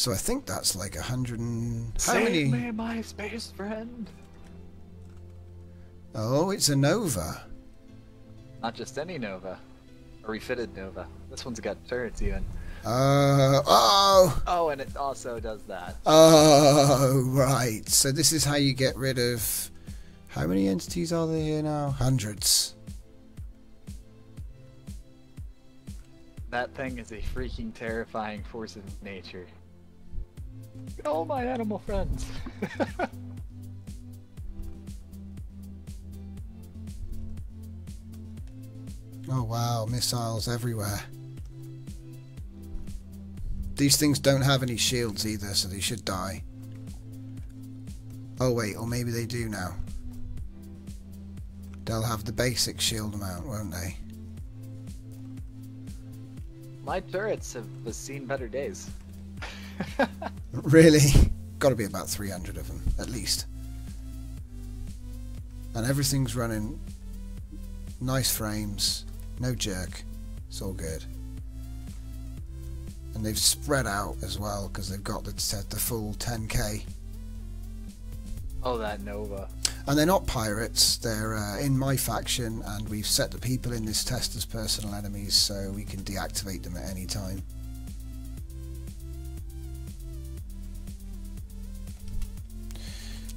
So I think that's like a hundred and how Save many? me, my space friend. Oh, it's a Nova. Not just any Nova. A refitted Nova. This one's got turrets even. Uh, oh, Oh, and it also does that. oh, right. So this is how you get rid of. How many entities are there here now? Hundreds. That thing is a freaking terrifying force of nature. All my animal friends. Oh wow, missiles everywhere. These things don't have any shields either, so they should die. Oh wait, or maybe they do now. They'll have the basic shield amount, won't they? my turrets have seen better days. Really? Got to be about 300 of them, at least. And everything's running nice frames, no jerk. It's all good. And they've spread out as well because they've got the, set the full 10k. Oh, that Nova. And they're not pirates, they're uh, in my faction, and we've set the people in this test as personal enemies so we can deactivate them at any time.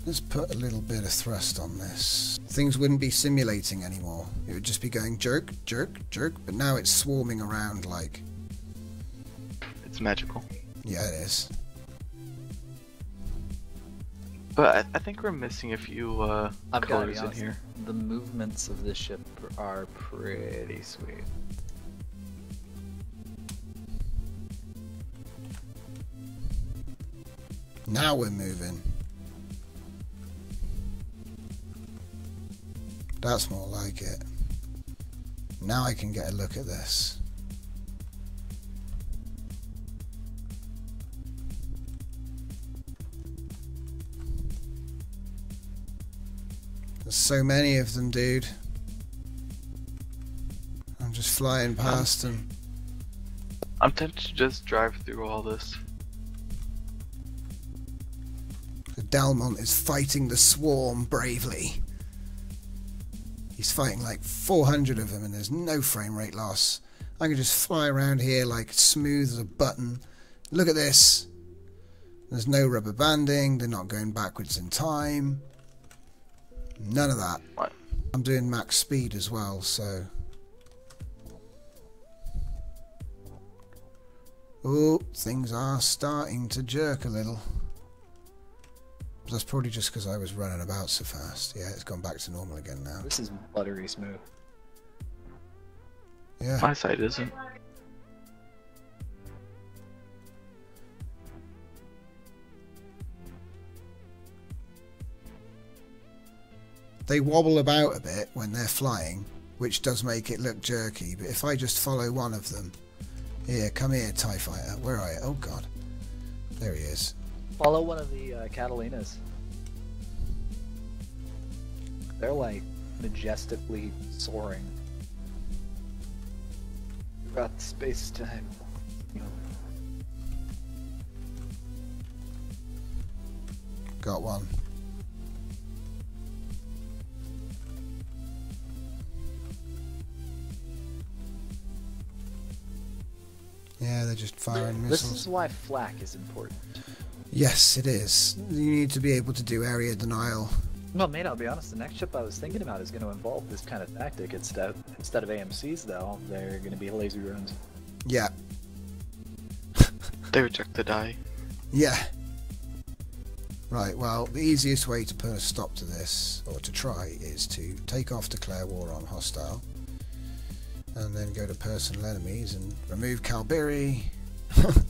Let's put a little bit of thrust on this. Things wouldn't be simulating anymore. It would just be going jerk, jerk, jerk, but now it's swarming around like. It's magical. Yeah, it is. But I, I think we're missing a few uh, I've colors be in here. The movements of this ship are pretty sweet. Now we're moving. That's more like it. Now I can get a look at this. There's so many of them, dude. I'm just flying past them. I'm tempted to just drive through all this. The Dalmont is fighting the swarm bravely. He's fighting like 400 of them and there's no frame rate loss. I can just fly around here like smooth as a button. Look at this. There's no rubber banding. They're not going backwards in time. None of that. What? I'm doing max speed as well, so. Oh, things are starting to jerk a little. That's probably just because I was running about so fast. Yeah, it's gone back to normal again now. This is buttery smooth. Yeah. My side isn't. They wobble about a bit when they're flying, which does make it look jerky. But if I just follow one of them, here, come here, Tie Fighter. Where are you? Oh God, there he is. Follow one of the uh, Catalinas. They're like majestically soaring throughout space time. Got one. Yeah, they're just firing This missiles. is why flak is important. Yes, it is. You need to be able to do area denial. Well, mate, I'll be honest. The next ship I was thinking about is going to involve this kind of tactic. Instead, instead of AMCs, though, they're going to be laser drones. Yeah, They reject the die. yeah. Right, well, the easiest way to put a stop to this, or to try, is to take off declare war on hostile, and then go to personal enemies and remove Kalbiri,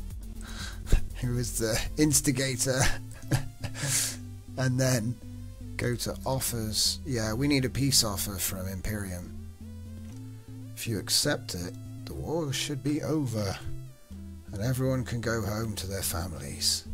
who is the instigator, and then go to offers. Yeah, we need a peace offer from Imperium. If you accept it, the war should be over, and everyone can go home to their families.